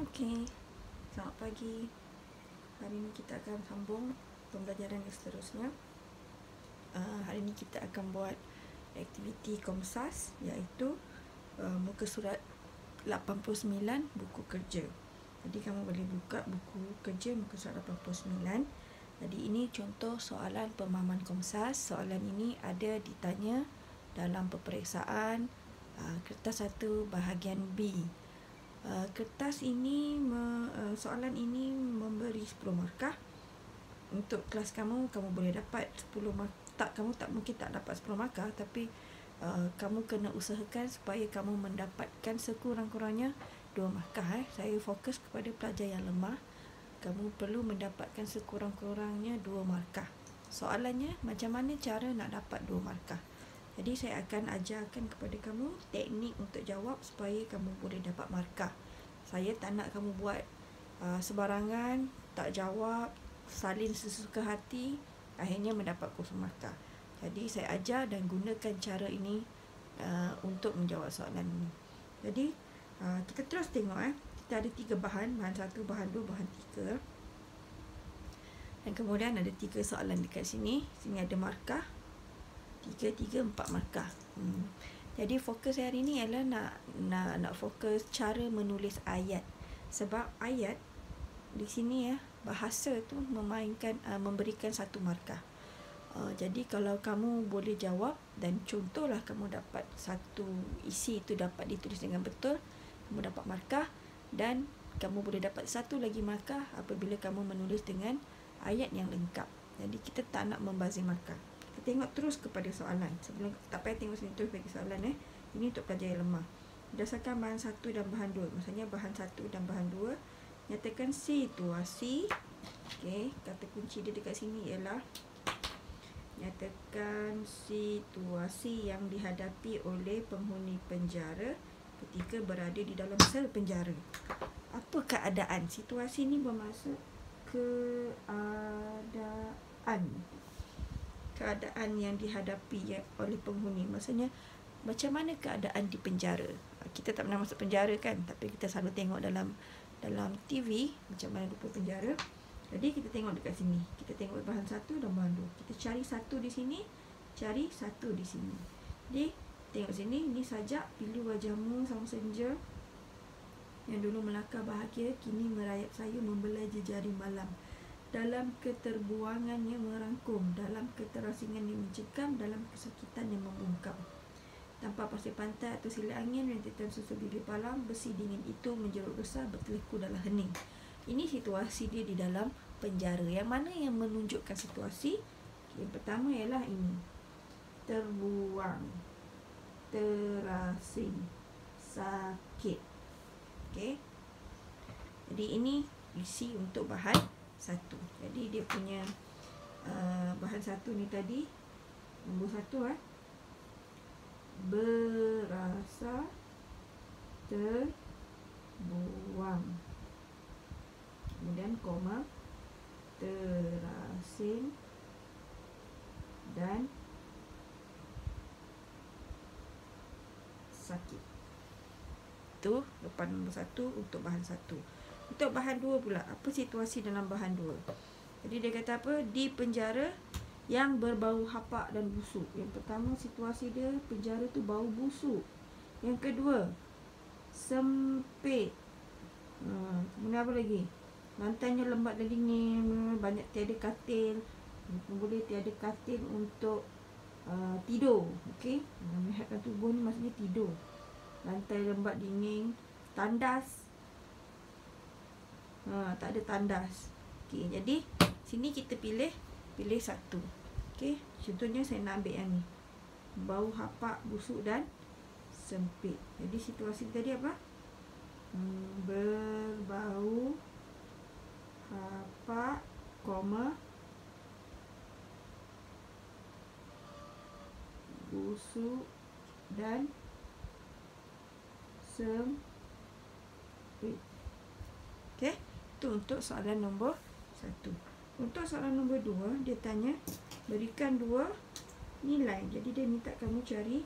Okey, selamat pagi. Hari ini kita akan sambung pembelajaran yang seterusnya. Uh, hari ini kita akan buat aktiviti Komsas iaitu uh, muka surat 89 buku kerja. Jadi kamu boleh buka buku kerja muka surat 89. Jadi ini contoh soalan pemahaman Komsas. Soalan ini ada ditanya dalam peperiksaan uh, kertas 1 bahagian B. Uh, kertas ini me, uh, soalan ini memberi 10 markah. Untuk kelas kamu kamu boleh dapat 10 markah tak kamu tak mungkin tak dapat 10 markah tapi uh, kamu kena usahakan supaya kamu mendapatkan sekurang-kurangnya 2 markah eh. Saya fokus kepada pelajar yang lemah. Kamu perlu mendapatkan sekurang-kurangnya 2 markah. Soalannya macam mana cara nak dapat 2 markah jadi saya akan ajarkan kepada kamu teknik untuk jawab supaya kamu boleh dapat markah. Saya tak nak kamu buat uh, sebarangan, tak jawab, salin sesuka hati, akhirnya mendapat kosong markah. Jadi saya ajar dan gunakan cara ini uh, untuk menjawab soalan ini. Jadi uh, kita terus tengok eh. Kita ada tiga bahan, bahan satu, bahan dua, bahan tiga. Dan kemudian ada tiga soalan dekat sini. Sini ada markah tiga tiga empat markah. Hmm. Jadi fokus hari ni ialah nak nak nak fokus cara menulis ayat. Sebab ayat di sini ya bahasa tu memainkan uh, memberikan satu markah. Uh, jadi kalau kamu boleh jawab dan contohlah kamu dapat satu isi itu dapat ditulis dengan betul, kamu dapat markah dan kamu boleh dapat satu lagi markah apabila kamu menulis dengan ayat yang lengkap. Jadi kita tak nak membazir markah kita tengok terus kepada soalan. Sebelum tak payah tengok sini terus bagi soalan eh. Ini untuk pelajar yang lemah. Berdasarkan bahan satu dan bahan dua. Maksudnya bahan satu dan bahan dua nyatakan situasi okey kata kunci dia dekat sini ialah nyatakan situasi yang dihadapi oleh penghuni penjara ketika berada di dalam sel penjara. Apa keadaan? Situasi ini bermaksud keadaan keadaan yang dihadapi ya, oleh penghuni. Maksudnya macam mana keadaan di penjara? Kita tak pernah masuk penjara kan, tapi kita selalu tengok dalam dalam TV macam mana rupa penjara. Jadi kita tengok dekat sini. Kita tengok bahan satu dan bahan dua. Kita cari satu di sini, cari satu di sini. Jadi tengok sini, ini sajak pilih wajahmu sama senja yang dulu melakar bahagia kini merayap saya membelai jejari malam dalam keterbuangannya merangkum, dalam keterasingan yang mencekam, dalam kesakitan yang membungkam. Tanpa pasir pantai atau silat angin, rentetan susu bibir palang, besi dingin itu menjerut besar berteleku dalam hening. Ini situasi dia di dalam penjara. Yang mana yang menunjukkan situasi? Yang pertama ialah ini. Terbuang. Terasing. Sakit. Okey. Jadi ini isi untuk bahan satu. Jadi dia punya uh, bahan satu ni tadi nombor satu eh berasa terbuang. Kemudian koma terasing dan sakit. Itu depan nombor satu untuk bahan satu. Untuk bahan dua pula, apa situasi dalam bahan dua? Jadi dia kata apa? Di penjara yang berbau hapak dan busuk. Yang pertama situasi dia penjara tu bau busuk. Yang kedua sempit. Ha, kemudian apa lagi? Lantainya lembat dan dingin, banyak tiada katil. Boleh tiada katil untuk uh, tidur. Okey? Melihatkan tubuh ni maksudnya tidur. Lantai lembat dingin, tandas Ha, tak ada tandas. Okey, jadi sini kita pilih pilih satu. Okey, contohnya saya nak ambil yang ni. Bau hapak, busuk dan sempit. Jadi situasi tadi apa? Hmm, berbau hapak, koma busuk dan sempit. Itu untuk soalan nombor satu. Untuk soalan nombor dua, dia tanya berikan dua nilai. Jadi dia minta kamu cari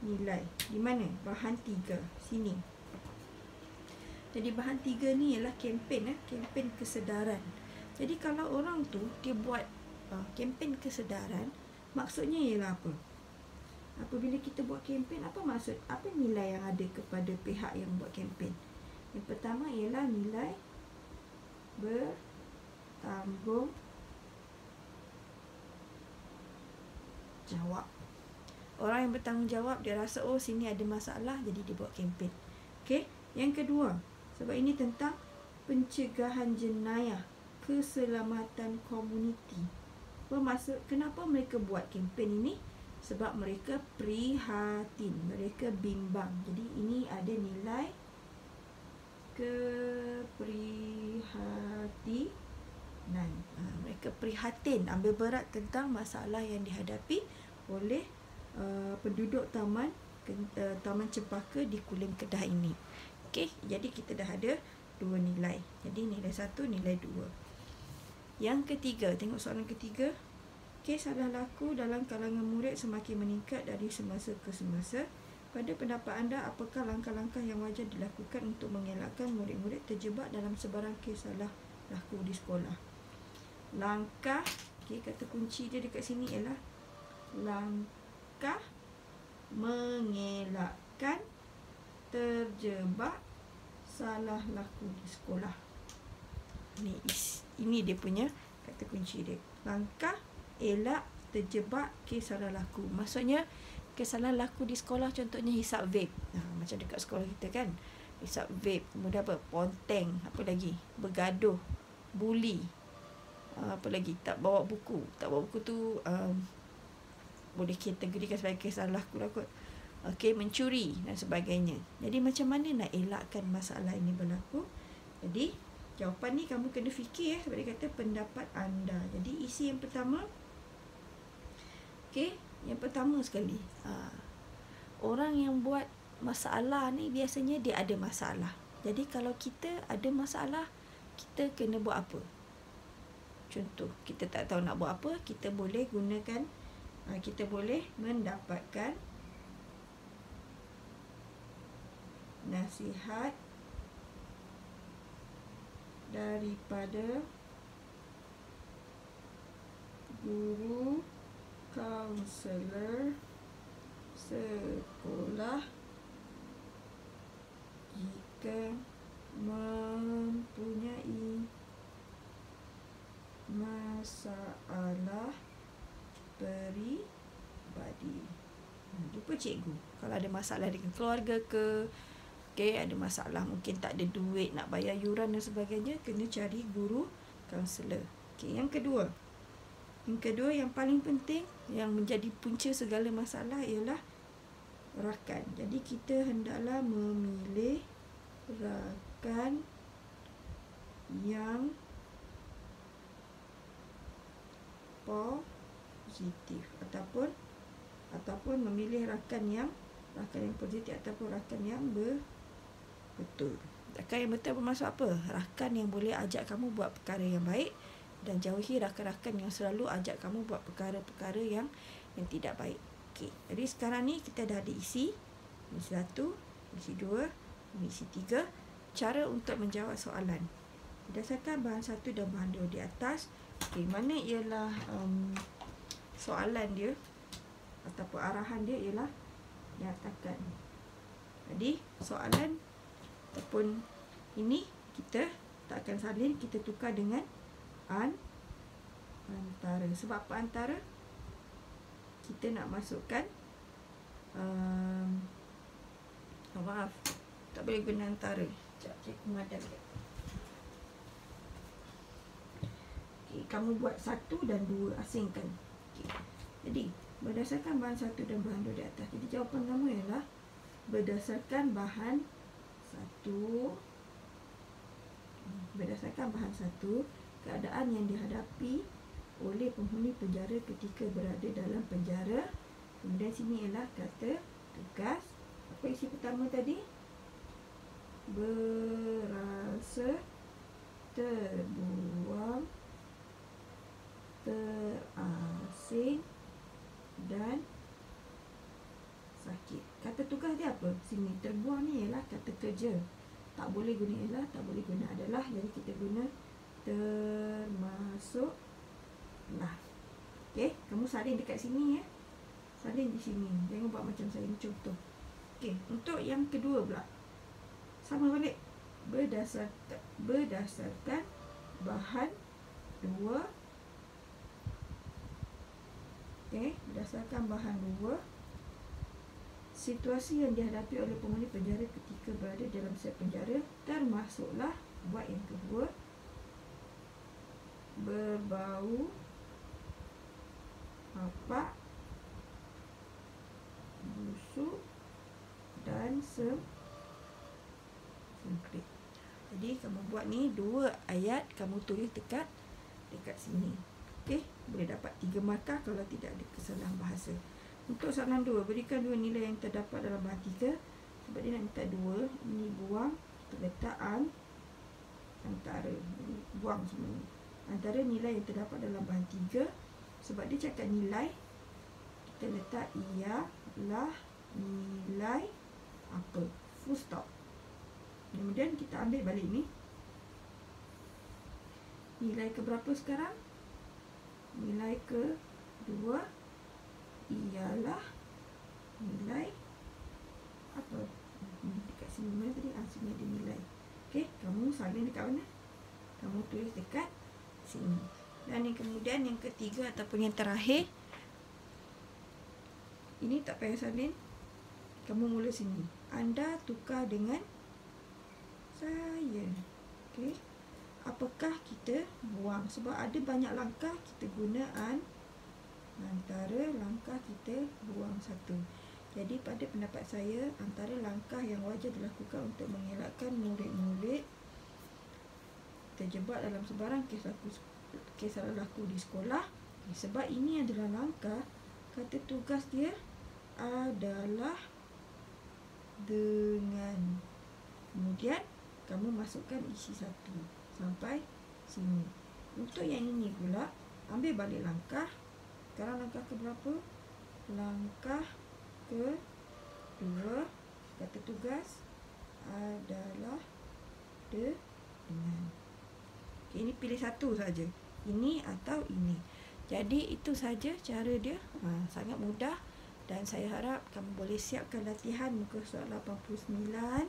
nilai. Di mana? Bahan tiga. Sini. Jadi bahan tiga ni ialah kempen eh, kempen kesedaran. Jadi kalau orang tu dia buat uh, kempen kesedaran, maksudnya ialah apa? Apabila kita buat kempen, apa maksud? Apa nilai yang ada kepada pihak yang buat kempen? Yang pertama ialah nilai bertanggung jawab. Orang yang bertanggungjawab dia rasa oh sini ada masalah jadi dia buat kempen. Okey. Yang kedua, sebab ini tentang pencegahan jenayah keselamatan komuniti. Bermaksud kenapa mereka buat kempen ini? Sebab mereka prihatin, mereka bimbang. Jadi ini ada nilai keprihatinan. Ha, mereka prihatin, ambil berat tentang masalah yang dihadapi oleh uh, penduduk taman uh, Taman Cempaka di Kulim Kedah ini. Okey, jadi kita dah ada dua nilai. Jadi nilai satu, nilai dua. Yang ketiga, tengok soalan ketiga. Kes salah laku dalam kalangan murid semakin meningkat dari semasa ke semasa. Pada pendapat anda, apakah langkah-langkah yang wajar dilakukan untuk mengelakkan murid-murid terjebak dalam sebarang kes salah laku di sekolah? Langkah, okay, kata kunci dia dekat sini ialah langkah mengelakkan terjebak salah laku di sekolah. Ini, ini dia punya kata kunci dia. Langkah elak terjebak kesalahan laku. Maksudnya kesalahan laku di sekolah contohnya hisap vape. Ha, macam dekat sekolah kita kan. Hisap vape. Kemudian apa? Ponteng. Apa lagi? Bergaduh. Bully. Ha, apa lagi? Tak bawa buku. Tak bawa buku tu um, boleh kategorikan sebagai kesalahan laku lah kot. Okey, mencuri dan sebagainya. Jadi macam mana nak elakkan masalah ini berlaku? Jadi, jawapan ni kamu kena fikir ya. Sebab dia kata pendapat anda. Jadi, isi yang pertama, Okey, yang pertama sekali, ha, orang yang buat masalah ni biasanya dia ada masalah. Jadi kalau kita ada masalah, kita kena buat apa? Contoh, kita tak tahu nak buat apa, kita boleh gunakan ha, kita boleh mendapatkan nasihat daripada guru kaunselor sekolah jika mempunyai masalah peribadi. Jumpa cikgu. Kalau ada masalah dengan keluarga ke, okay, ada masalah mungkin tak ada duit nak bayar yuran dan sebagainya, kena cari guru kaunselor. Okay, yang kedua, yang kedua yang paling penting yang menjadi punca segala masalah ialah rakan. Jadi kita hendaklah memilih rakan yang positif ataupun ataupun memilih rakan yang rakan yang positif ataupun rakan yang ber, betul. Rakan yang betul bermaksud apa? Rakan yang boleh ajak kamu buat perkara yang baik dan jauhi rakan-rakan yang selalu ajak kamu buat perkara-perkara yang yang tidak baik. Okey. Jadi sekarang ni kita dah ada isi. Isi satu, isi dua, isi tiga. Cara untuk menjawab soalan. Berdasarkan bahan satu dan bahan dua di atas. Okey, mana ialah um, soalan dia ataupun arahan dia ialah nyatakan. Jadi soalan ataupun ini kita tak akan salin, kita tukar dengan an antara sebab apa antara? Kita nak masukkan um, oh, maaf. Tak boleh guna antara. Sekejap cikgu madam okay, kamu buat satu dan dua asingkan. Okay. jadi berdasarkan bahan satu dan bahan dua di atas. Jadi jawapan kamu ialah berdasarkan bahan satu. Berdasarkan bahan satu keadaan yang dihadapi oleh penghuni penjara ketika berada dalam penjara. Kemudian sini ialah kata tugas. Apa isi pertama tadi? Berasa terbuang, terasing dan sakit. Kata tugas dia apa? Sini terbuang ni ialah kata kerja. tak boleh guna ialah tak boleh guna adalah jadi kita guna termasuk lah okey kamu salin dekat sini ya. Salin di sini. Jangan buat macam saya ni contoh. Okey untuk yang kedua pula sama balik. Berdasarkan berdasarkan bahan dua okey berdasarkan bahan dua situasi yang dihadapi oleh penghuni penjara ketika berada dalam sel penjara termasuklah buat yang kedua berbau apa busuk dan sem semprit. Jadi kamu buat ni dua ayat kamu tulis dekat dekat sini. Okey, boleh dapat tiga markah kalau tidak ada kesalahan bahasa. Untuk soalan dua, berikan dua nilai yang terdapat dalam bahan tiga. Sebab dia nak minta dua, ini buang, kita letak an antara buang semua ni antara nilai yang terdapat dalam bahan tiga sebab dia cakap nilai kita letak ialah nilai apa? Full stop. Kemudian kita ambil balik ni. Nilai ke berapa sekarang? Nilai ke dua ialah nilai apa? Dekat sini mana tadi? Ah sini ada nilai. Okey kamu salin dekat mana? Kamu tulis dekat sini. Dan yang kemudian yang ketiga ataupun yang terakhir ini tak payah salin. Kamu mula sini. Anda tukar dengan saya. Okey. Apakah kita buang? Sebab ada banyak langkah kita gunaan antara langkah kita buang satu. Jadi pada pendapat saya antara langkah yang wajar dilakukan untuk mengelakkan murid-murid terjebak dalam sebarang kes laku kes laku di sekolah. Sebab ini adalah langkah kata tugas dia adalah dengan kemudian kamu masukkan isi satu sampai sini. Untuk yang ini pula ambil balik langkah. Sekarang langkah ke berapa langkah ke dua kata tugas adalah de dengan ini pilih satu saja. Ini atau ini. Jadi itu saja cara dia. Ha, sangat mudah dan saya harap kamu boleh siapkan latihan muka surat 89.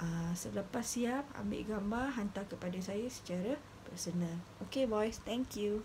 Uh, selepas siap ambil gambar hantar kepada saya secara personal. Okay boys, thank you.